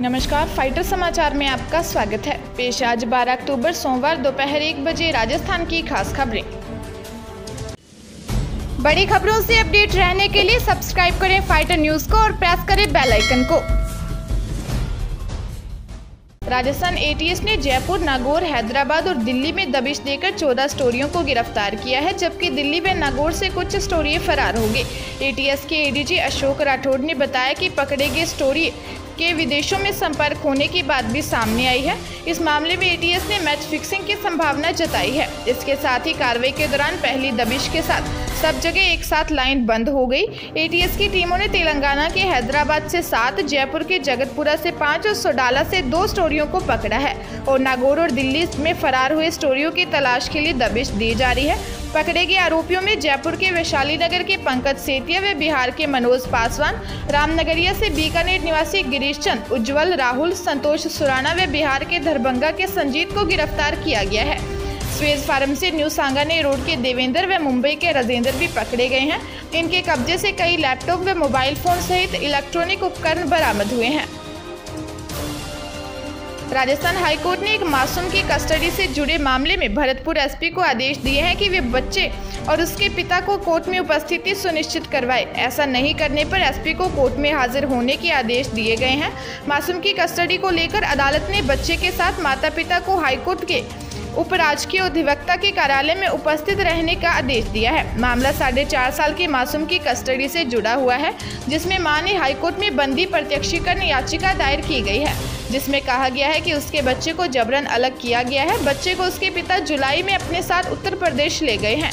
नमस्कार, फाइटर समाचार में आपका स्वागत है। पेश आज 12 अक्टूबर, सोमवार दोपहर एक बजे राजस्थान की खास खबरें। बड़ी खबरों से अपडेट रहने के लिए सब्सक्राइब करें फाइटर न्यूज़ को और प्रेस करें बेल आइकन को। राजस्थान एटीएस ने जयपुर, नागौर, हैदराबाद और दिल्ली में दबिश देकर 14 स्टोरियों को गिरफ़्तार किया है, जबकि दिल्ली व नागौर से कुछ स्टोरी फरार हो गए एटीएस के एडीजी अशोक राठौड़ ने बताया कि पकड़े गए स्टोरी के विदेशों में संपर्क होने की बात भी सामने आई है। इस मामले में एटीएस ने मैच फिक्सिंग की संभावना जताई है। इसके साथ ही कार्रवाई के दौरान पहली दबिश के साथ सब जगह एक साथ लाइन बंद हो गई। एटीएस की टीमों ने तेलंगाना के हैदराबाद से सात, जयपुर के जगतपुरा से पाँच और सोडाला से दो स्टोरियों को पकड़ा है। और नागौर और दिल्ली में फरार हुए स्टोरियों की तलाश के लिए दबिश दी जा रही है। पकड़े गए आरोपियों में जयपुर के वैशाली नगर के पंकज सेतिया व बिहार के मनोज पासवान, रामनगरिया से बीकानेर निवासी गिरीश चंद, उज्जवल राहुल, संतोष सुराना व बिहार के दरभंगा के संजीत को गिरफ़्तार किया गया है। स्वेज फार्म से न्यू सांगाने रोड के देवेंद्र व मुंबई के राजेंद्र भी पकड़े गए हैं। इनके कब्जे से कई लैपटॉप व मोबाइल फ़ोन सहित इलेक्ट्रॉनिक उपकरण बरामद हुए हैं। राजस्थान हाईकोर्ट ने एक मासूम की कस्टडी से जुड़े मामले में भरतपुर एसपी को आदेश दिए हैं कि वे बच्चे और उसके पिता को कोर्ट में उपस्थिति सुनिश्चित करवाए। ऐसा नहीं करने पर एसपी को कोर्ट में हाजिर होने के आदेश दिए गए हैं। मासूम की कस्टडी को लेकर अदालत ने बच्चे के साथ माता पिता को हाईकोर्ट के उपराजकीय अधिवक्ता के कार्यालय में उपस्थित रहने का आदेश दिया है। मामला साढ़े चार साल के मासूम की कस्टडी से जुड़ा हुआ है, जिसमें माँ ने हाईकोर्ट में बंदी प्रत्यक्षीकरण याचिका दायर की गई है। जिसमें कहा गया है कि उसके बच्चे को जबरन अलग किया गया है। बच्चे को उसके पिता जुलाई में अपने साथ उत्तर प्रदेश ले गए हैं।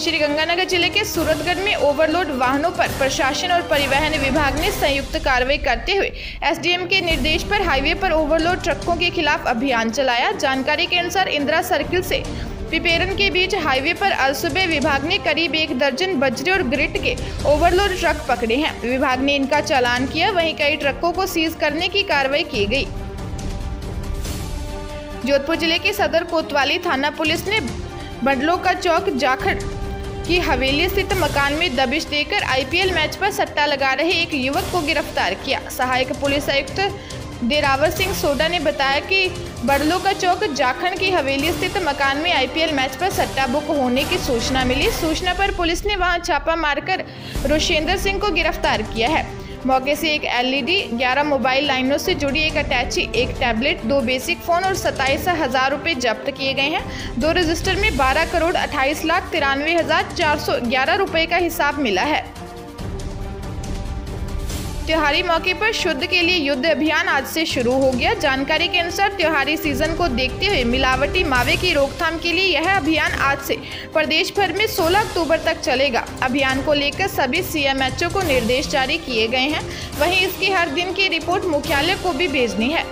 श्रीगंगानगर ज़िले के सूरतगढ़ में ओवरलोड वाहनों पर प्रशासन और परिवहन विभाग ने संयुक्त कार्रवाई करते हुए एसडीएम के निर्देश पर हाईवे पर ओवरलोड ट्रकों के खिलाफ अभियान चलाया। जानकारी के अनुसार इंदिरा सर्किल से पिपेरन के बीच हाईवे पर अल सुबह विभाग ने करीब एक दर्जन बजरे और ग्रिट के ओवरलोड ट्रक पकड़े हैं। विभाग ने इनका चालान किया, वहीं कई ट्रकों को सीज करने की कार्रवाई की गई। जोधपुर ज़िले के सदर कोतवाली थाना पुलिस ने बडलो का चौक जाखड़ की हवेली स्थित मकान में दबिश देकर आईपीएल मैच पर सट्टा लगा रहे एक युवक को गिरफ़्तार किया। सहायक पुलिस आयुक्त देरावर सिंह सोडा ने बताया कि बड़लो का चौक जाखंड की हवेली स्थित मकान में आईपीएल मैच पर सट्टा बुक होने की सूचना मिली। सूचना पर पुलिस ने वहाँ छापा मारकर रोशेंद्र सिंह को गिरफ़्तार किया है। मौके से एक एलईडी 11 मोबाइल लाइनों से जुड़ी एक अटैची, एक टैबलेट, दो बेसिक फ़ोन और सत्ताईस हज़ार रुपये जब्त किए गए हैं। दो रजिस्टर में 12 करोड़ 28 लाख तिरानवे हज़ार चार सौ ग्यारह रुपये का हिसाब मिला है। त्योहारी मौके पर शुद्ध के लिए युद्ध अभियान आज से शुरू हो गया। जानकारी के अनुसार त्योहारी सीज़न को देखते हुए मिलावटी मावे की रोकथाम के लिए यह अभियान आज से प्रदेश भर में 16 अक्टूबर तक चलेगा। अभियान को लेकर सभी सीएमएचओ को निर्देश जारी किए गए हैं। वहीं इसकी हर दिन की रिपोर्ट मुख्यालय को भी भेजनी है।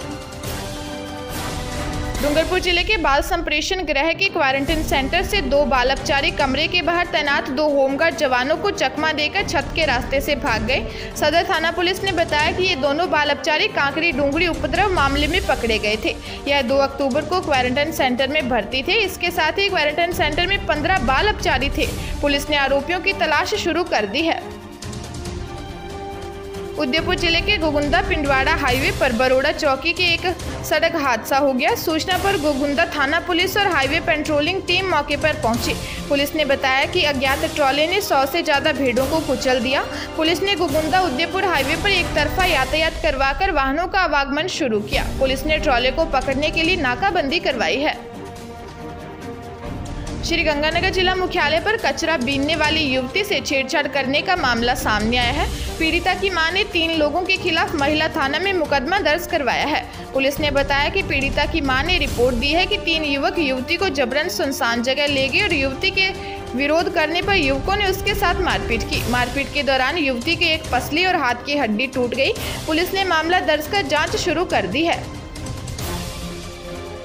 डूंगरपुर ज़िले के बाल संप्रेषण गृह के क्वारंटीन सेंटर से दो बाल अपचारी कमरे के बाहर तैनात दो होमगार्ड जवानों को चकमा देकर छत के रास्ते से भाग गए। सदर थाना पुलिस ने बताया कि ये दोनों बाल अपचारी कांकड़ी डूंगरी उपद्रव मामले में पकड़े गए थे। यह दो अक्टूबर को क्वारंटाइन सेंटर में भर्ती थे। इसके साथ ही क्वारंटाइन सेंटर में पंद्रह बाल अपचारी थे। पुलिस ने आरोपियों की तलाश शुरू कर दी है। उदयपुर ज़िले के गोगुंदा पिंडवाड़ा हाईवे पर बरोड़ा चौकी के एक सड़क हादसा हो गया। सूचना पर गोगुंदा थाना पुलिस और हाईवे पेट्रोलिंग टीम मौके पर पहुँची। पुलिस ने बताया कि अज्ञात ट्रॉले ने सौ से ज़्यादा भीड़ों को कुचल दिया। पुलिस ने गोगुंदा उदयपुर हाईवे पर एक तरफा यातायात करवाकर वाहनों का आवागमन शुरू किया। पुलिस ने ट्रॉले को पकड़ने के लिए नाकाबंदी करवाई है। श्री गंगानगर जिला मुख्यालय पर कचरा बीनने वाली युवती से छेड़छाड़ करने का मामला सामने आया है। पीड़िता की माँ ने तीन लोगों के खिलाफ महिला थाना में मुकदमा दर्ज करवाया है। पुलिस ने बताया कि पीड़िता की माँ ने रिपोर्ट दी है कि तीन युवक युवती को जबरन सुनसान जगह ले गए और युवती के विरोध करने पर युवकों ने उसके साथ मारपीट की। मारपीट के दौरान युवती की एक पसली और हाथ की हड्डी टूट गई। पुलिस ने मामला दर्ज कर जाँच शुरू कर दी है।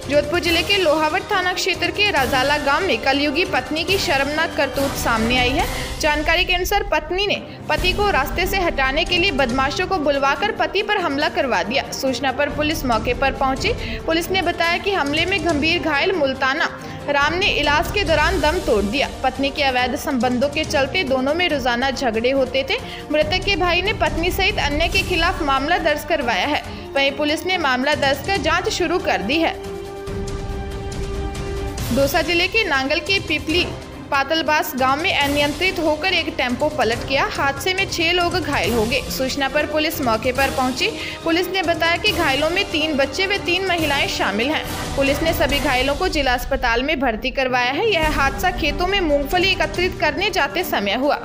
जोधपुर ज़िले के लोहावट थाना क्षेत्र के राजाला गाँव में कलयुगी पत्नी की शर्मनाक करतूत सामने आई है। जानकारी के अनुसार पत्नी ने पति को रास्ते से हटाने के लिए बदमाशों को बुलवाकर पति पर हमला करवा दिया। सूचना पर पुलिस मौके पर पहुँची। पुलिस ने बताया कि हमले में गंभीर घायल मुल्ताना राम ने इलाज के दौरान दम तोड़ दिया। पत्नी के अवैध संबंधों के चलते दोनों में रोज़ाना झगड़े होते थे। मृतक के भाई ने पत्नी सहित अन्य के खिलाफ मामला दर्ज करवाया है। वहीं पुलिस ने मामला दर्ज कर जाँच शुरू कर दी है। दौसा ज़िले के नांगल के पिपली पातलबास गाँव में अनियंत्रित होकर एक टेंपो पलट गया। हादसे में छह लोग घायल हो गए। सूचना पर पुलिस मौके पर पहुँची। पुलिस ने बताया कि घायलों में तीन बच्चे व तीन महिलाएँ शामिल हैं। पुलिस ने सभी घायलों को जिला अस्पताल में भर्ती करवाया है। यह हादसा खेतों में मूंगफली एकत्रित करने जाते समय हुआ।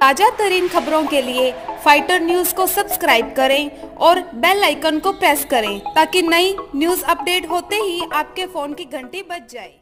ताज़ा तरीन खबरों के लिए फाइटर न्यूज़ को सब्सक्राइब करें और बेल आइकन को प्रेस करें ताकि नई न्यूज़ अपडेट होते ही आपके फ़ोन की घंटी बज जाए।